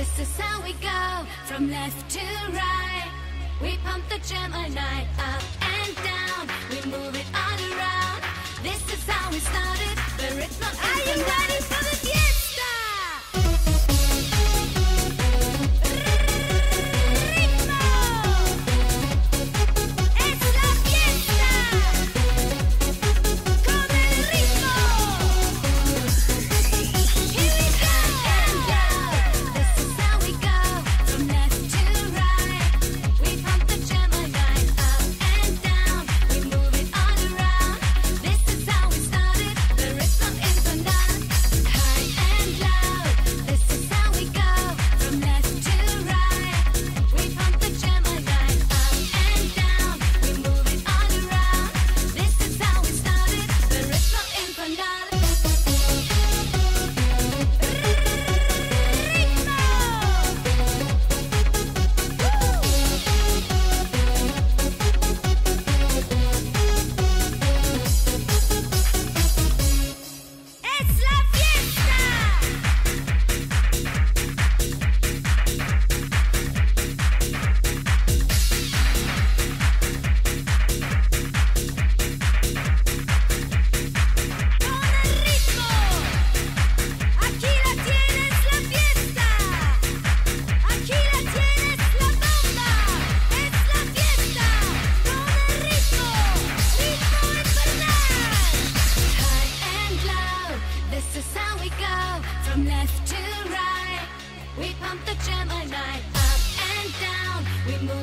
This is how we go from left to right. We pump the Gemini up and down. We move it all around. This is how we started. This is how we go from left to right. We pump the Gemini up and down. We move.